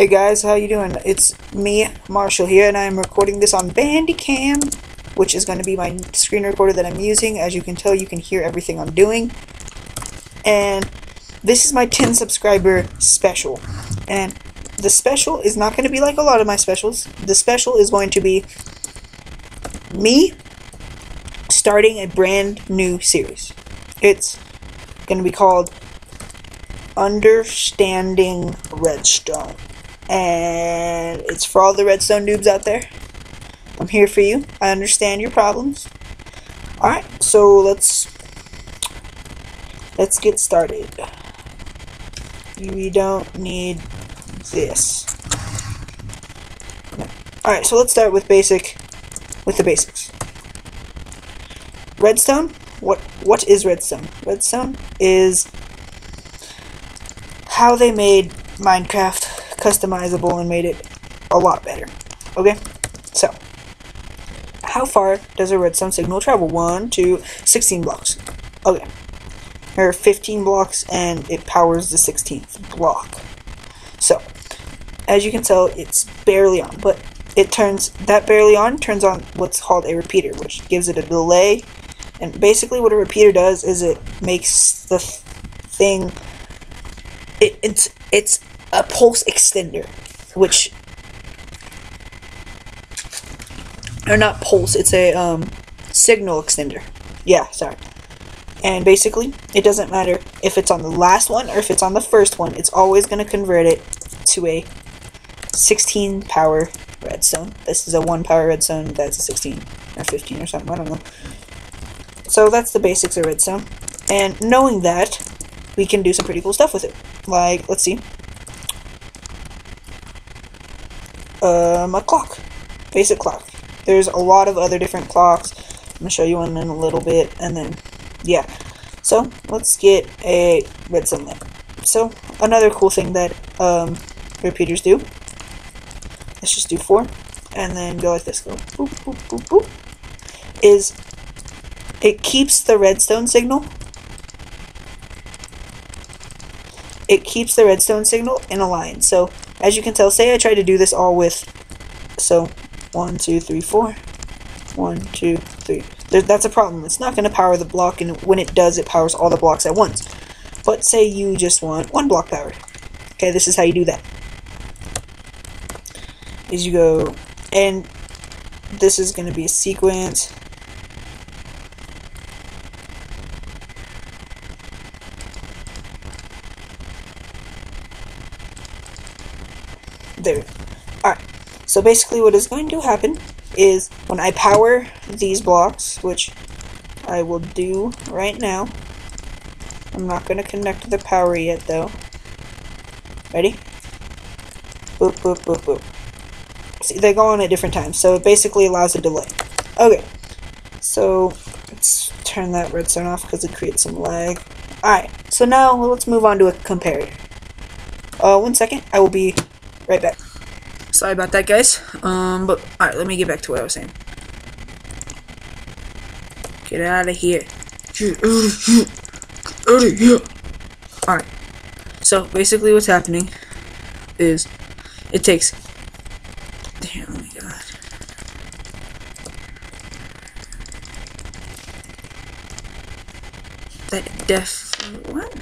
Hey guys, how you doing? It's me, Marshal here, and I'm recording this on Bandicam, which is going to be my screen recorder that I'm using. As you can tell, you can hear everything I'm doing. And this is my 10 subscriber special. And the special is not going to be like a lot of my specials. The special is going to be me starting a brand new series. It's going to be called Understanding Redstone. And it's for all the Redstone noobs out there. I'm here for you. I understand your problems. Alright, so let's let's get started. We don't need this. Alright, so let's start with basic with the basics. Redstone? What what is redstone? Redstone is how they made Minecraft customizable and made it a lot better. Okay? So, how far does a redstone signal travel? 1, 2, 16 blocks. Okay. There are 15 blocks and it powers the 16th block. So, as you can tell, it's barely on, but it turns, that barely on turns on what's called a repeater, which gives it a delay. And basically what a repeater does is it makes the thing it, it's it's a pulse extender, which or not pulse. It's a um, signal extender. Yeah, sorry. And basically, it doesn't matter if it's on the last one or if it's on the first one. It's always going to convert it to a 16 power redstone. This is a 1 power redstone. That's a 16 or 15 or something. I don't know. So that's the basics of redstone. And knowing that, we can do some pretty cool stuff with it. Like, let's see. Um, a clock. Basic clock. There's a lot of other different clocks. I'm going to show you one in a little bit, and then, yeah. So, let's get a redstone lamp. So, another cool thing that um, repeaters do. Let's just do four, and then go like this. Go boop, boop, boop, boop. Is it keeps the redstone signal it keeps the redstone signal in a line. So as you can tell, say I try to do this all with, so one, two, three, four, one, two, three. There, that's a problem. It's not going to power the block, and when it does, it powers all the blocks at once. But say you just want one block powered. Okay, this is how you do that. Is you go, and this is going to be a sequence there. Alright, so basically what is going to happen is when I power these blocks, which I will do right now, I'm not going to connect the power yet though. Ready? Boop, boop, boop, boop. See, they go on at different times, so it basically allows a delay. Okay, so let's turn that redstone off because it creates some lag. Alright, so now let's move on to a comparator. Uh, one second, I will be. Sorry about that, guys. Um, but alright, let me get back to what I was saying. Get out of here. Get out of here. Get out of here. Alright. So basically, what's happening is it takes. Damn, oh my god. That def. What?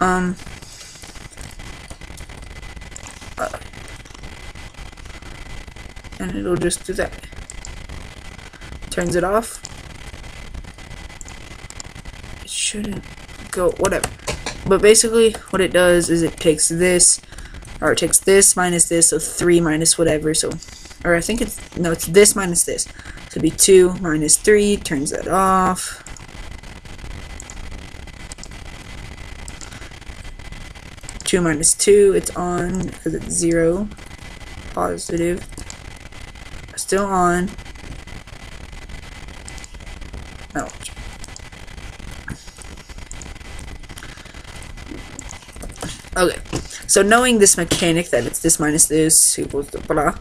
Um. And it'll just do that. Turns it off. It shouldn't go, whatever. But basically, what it does is it takes this, or it takes this minus this, so 3 minus whatever, so, or I think it's, no, it's this minus this. So it'd be 2 minus 3, turns that off. Two minus two, it's on because it's zero, positive still on. No. Okay. So knowing this mechanic that it's this minus this equals the blah,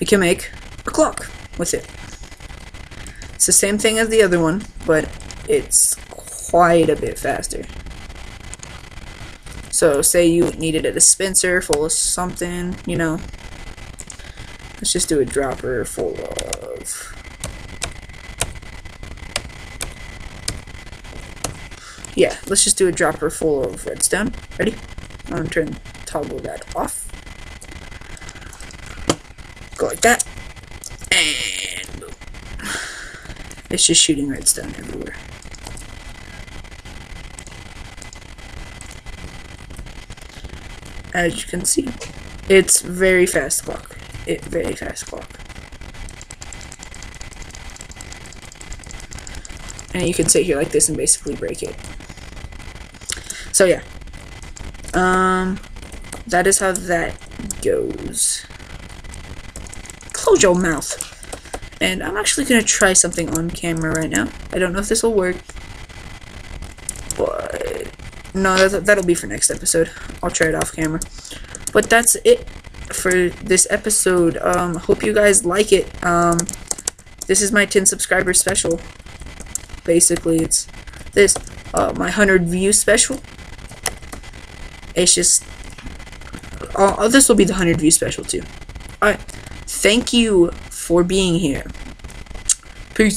we can make a clock with it. It's the same thing as the other one, but it's quite a bit faster. So say you needed a dispenser full of something, you know. Let's just do a dropper full of Yeah, let's just do a dropper full of redstone. Ready? I'm gonna turn toggle that off. Go like that. And boom. It's just shooting redstone everywhere. As you can see, it's very fast clock. It very fast clock. And you can sit here like this and basically break it. So yeah. Um that is how that goes. Close your mouth. And I'm actually gonna try something on camera right now. I don't know if this will work. No, that, that'll be for next episode. I'll try it off camera. But that's it for this episode. Um, hope you guys like it. Um, this is my 10 subscriber special. Basically, it's this, uh, my 100 view special. It's just, uh, this will be the 100 view special too. Alright, thank you for being here. Peace.